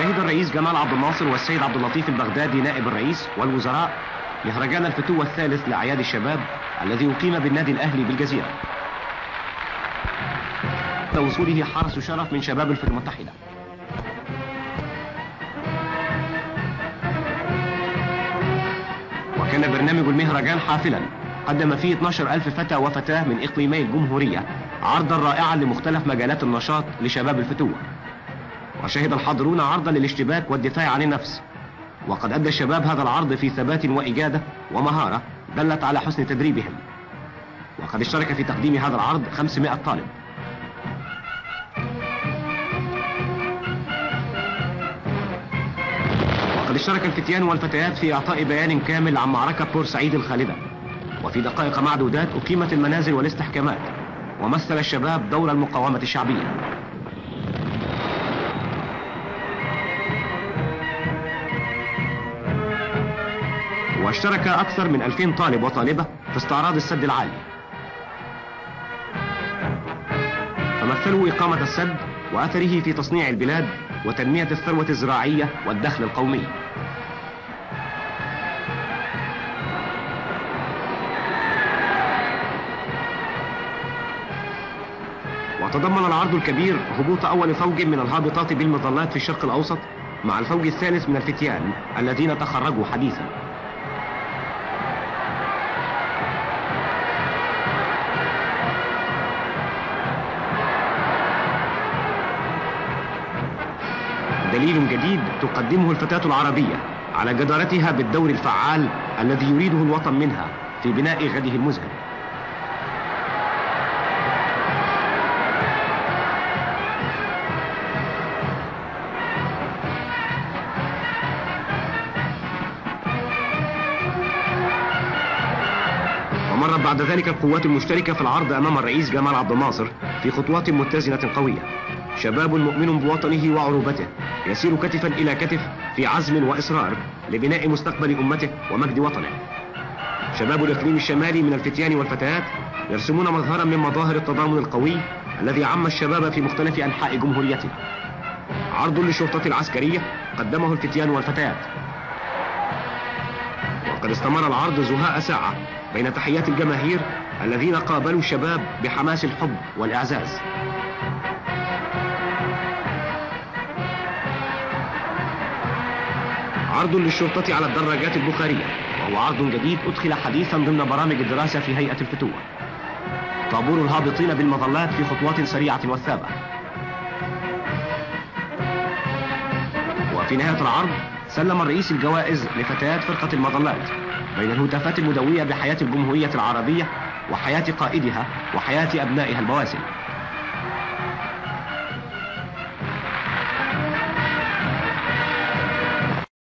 شهد الرئيس جمال عبد الناصر والسيد عبد اللطيف البغدادي نائب الرئيس والوزراء مهرجان الفتوة الثالث لأعياد الشباب الذي أقيم بالنادي الأهلي بالجزيرة. وصوله حرس شرف من شباب الفتوة المتحدة. وكان برنامج المهرجان حافلا. قدم فيه 12 ألف فتى وفتاة من إقليمي الجمهورية. عرضا رائعا لمختلف مجالات النشاط لشباب الفتوة وشهد الحاضرون عرضا للاشتباك والدفاع عن النفس. وقد أدى الشباب هذا العرض في ثبات وإجادة ومهارة دلت على حسن تدريبهم. وقد اشترك في تقديم هذا العرض 500 طالب. وقد اشترك الفتيان والفتيات في إعطاء بيان كامل عن معركة بورسعيد الخالدة. وفي دقائق معدودات أقيمت المنازل والاستحكامات ومثل الشباب دور المقاومة الشعبية. واشترك أكثر من 2000 طالب وطالبة في استعراض السد العالي. فمثلوا إقامة السد وأثره في تصنيع البلاد وتنمية الثروة الزراعية والدخل القومي. وتضمن العرض الكبير هبوط أول فوج من الهابطات بالمظلات في الشرق الأوسط مع الفوج الثالث من الفتيان الذين تخرجوا حديثا. دليل جديد تقدمه الفتاة العربية على جدارتها بالدور الفعال الذي يريده الوطن منها في بناء غده المزهر ومرت بعد ذلك القوات المشتركة في العرض أمام الرئيس جمال عبد الناصر في خطوات متزنة قوية. شباب مؤمن بوطنه وعروبته يسير كتفا إلى كتف في عزم وإصرار لبناء مستقبل أمته ومجد وطنه. شباب الإقليم الشمالي من الفتيان والفتيات يرسمون مظهرا من مظاهر التضامن القوي الذي عم الشباب في مختلف أنحاء جمهوريتنا عرض للشرطة العسكرية قدمه الفتيان والفتيات. وقد استمر العرض زهاء ساعة بين تحيات الجماهير الذين قابلوا الشباب بحماس الحب والإعزاز. عرض للشرطة على الدراجات البخارية وهو عرض جديد أدخل حديثا ضمن برامج الدراسة في هيئة الفتوة. طابور الهابطين بالمظلات في خطوات سريعة وثابة وفي نهاية العرض سلم الرئيس الجوائز لفتيات فرقة المظلات بين الهتافات المدوية بحياة الجمهورية العربية وحياة قائدها وحياة أبنائها البواسل.